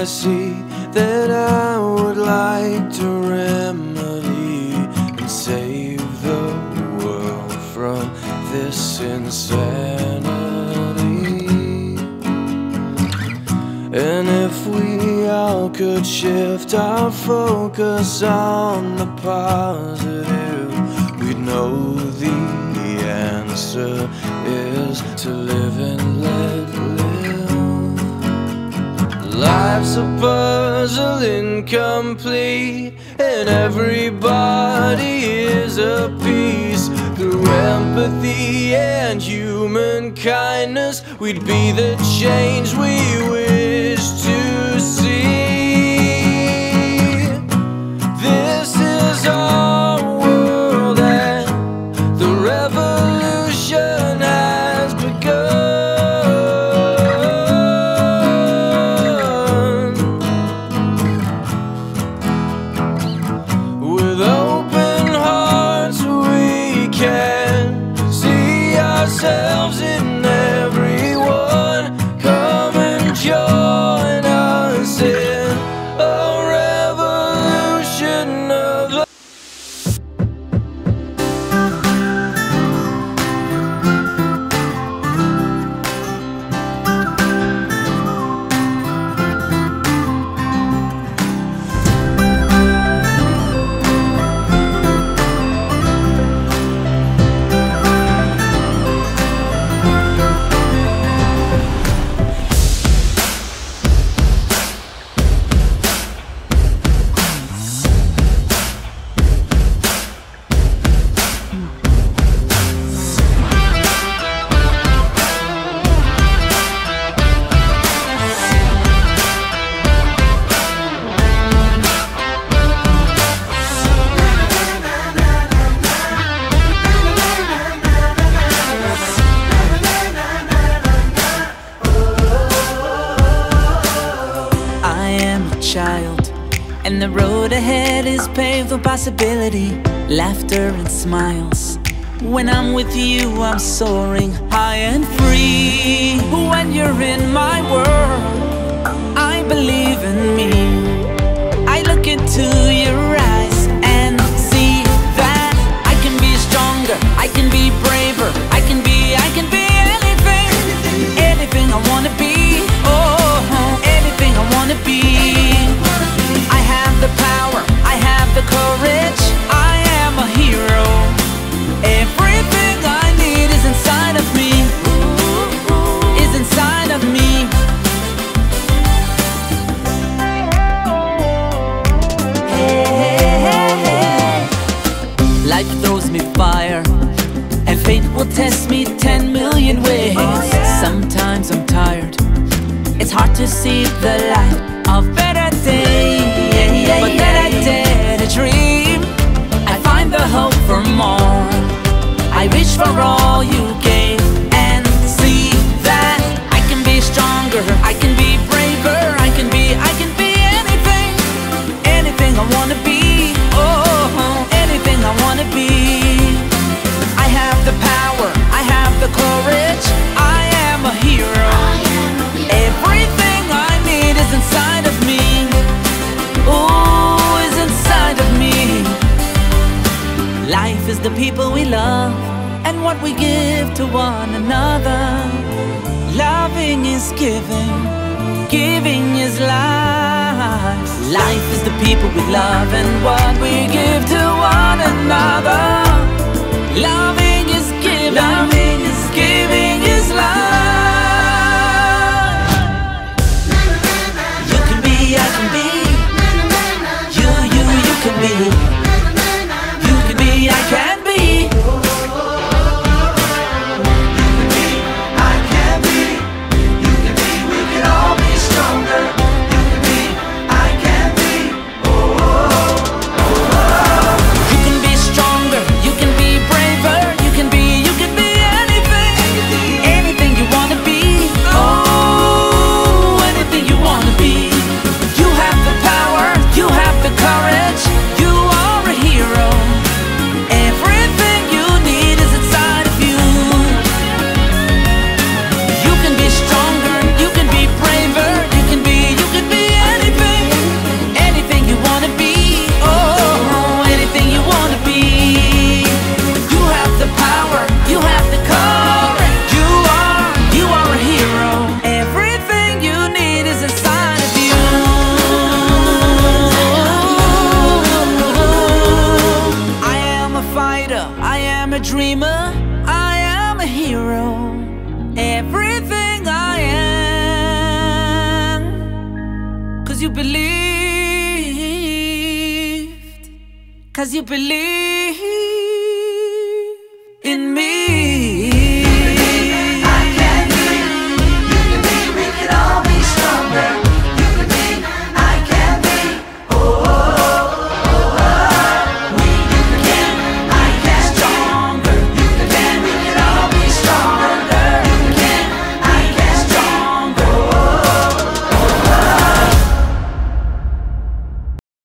I see that I would like to remedy and save the world from this insanity. And if we all could shift our focus on the positive, Life's a puzzle incomplete, and everybody is a piece. Through empathy and human kindness, we'd be the change we we child, and the road ahead is paved with possibility, laughter and smiles. When I'm with you, I'm soaring high and free. When you're in my to see the light of better days. But then I dare to dream, I find the hope for more. I reach for all you gave and what we give to one another. Loving is giving, giving is life. Life is the people we love and what we give to one another. Loving dreamer, I am a hero. Everything I am. Cause you believed. Cause you believed.